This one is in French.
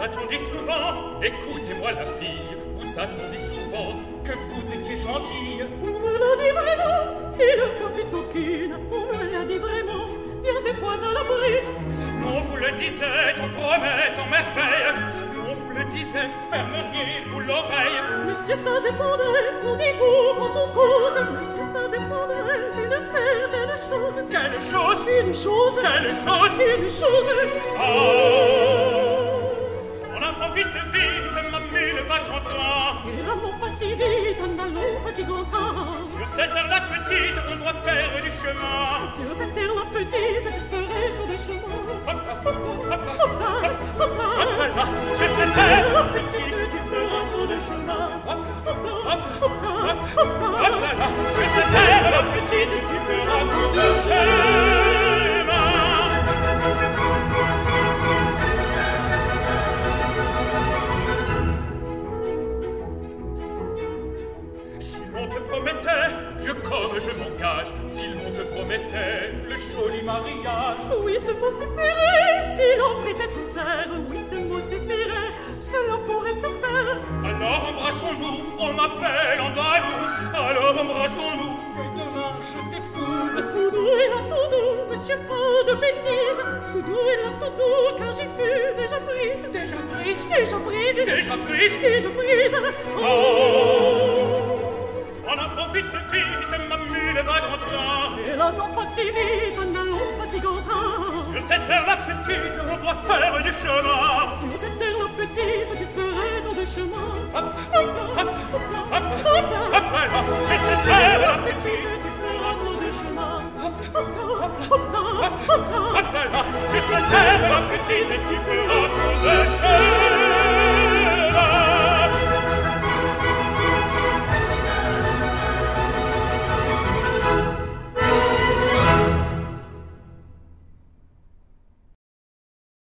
Vous attendiez souvent, écoutez-moi la fille, vous attendiez souvent que vous étiez gentille. On me l'a dit vraiment, et le capitaine aucune, on me l'a dit vraiment, bien des fois à l'abri. Sinon vous le disait, on promet en merveille, sinon vous le disait, fermeriez-vous l'oreille. Monsieur, ça dépendrait, on dit tout quand on cause, monsieur, ça dépendrait d'une certaine chose. Quelle chose? Une chose, Quelle chose? Une chose. Oh Vite, vite, ma mule va grand train. Et n'allons pas si vite, n'allons pas si grand train. Sur cette heure-là petite, on doit faire du chemin. Sur cette terre la petite, tu ferais trop de chemin. Hop là, hop là, hop là, Hop. Sur cette terre La petite, tu feras trop de chemin. Hop, Hop là, hop, hop là, te promettait, Dieu comme je m'engage, si l'on te promettait le joli mariage, Oui, ce mot suffirait, si l'offre était sincère. Oui, ce mot suffirait, cela pourrait se faire. alors embrassons-nous, on m'appelle Andalouse, alors embrassons-nous, dès demain je t'épouse. Tout doux et là tout doux, monsieur, pas de bêtises. Tout doux et là tout doux, car j'y fus déjà prise. Déjà prise, Déjà prise, déjà prise, déjà prise. oh vite, vite, ma mule va grand train. Et là, non pas si vite, n'allons pas si grand train. Sur cette terre la petite, on doit faire du chemin.